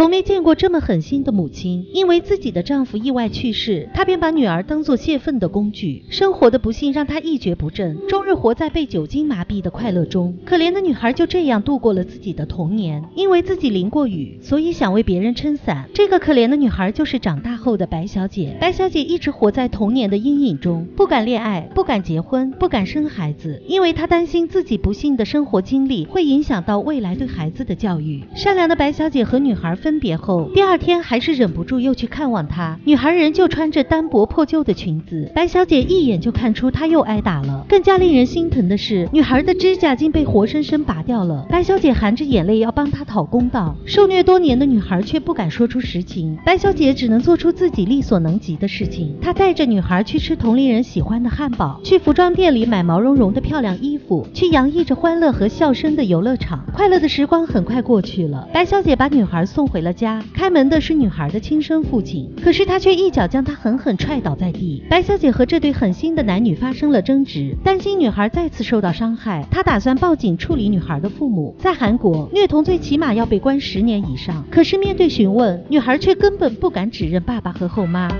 从没见过这么狠心的母亲。因为自己的丈夫意外去世，她便把女儿当做泄愤的工具。生活的不幸让她一蹶不振，终日活在被酒精麻痹的快乐中。可怜的女孩就这样度过了自己的童年。因为自己淋过雨，所以想为别人撑伞。这个可怜的女孩就是长大后的白小姐。白小姐一直活在童年的阴影中，不敢恋爱，不敢结婚，不敢生孩子，因为她担心自己不幸的生活经历会影响到未来对孩子的教育。善良的白小姐和女孩分分别后，第二天还是忍不住又去看望她。女孩仍旧穿着单薄破旧的裙子，白小姐一眼就看出她又挨打了。更加令人心疼的是，女孩的指甲竟被活生生拔掉了。白小姐含着眼泪要帮她讨公道。受虐多年的女孩却不敢说出实情，白小姐只能做出自己力所能及的事情。她带着女孩去吃同龄人喜欢的汉堡，去服装店里买毛茸茸的漂亮衣服，去洋溢着欢乐和笑声的游乐场。快乐的时光很快过去了，白小姐把女孩送回回了家。开门的是女孩的亲生父亲，可是他却一脚将她狠狠踹倒在地。白小姐和这对狠心的男女发生了争执，担心女孩再次受到伤害，她打算报警处理女孩的父母。在韩国，虐童罪起码要被关十年以上。可是面对询问，女孩却根本不敢指认爸爸和后妈。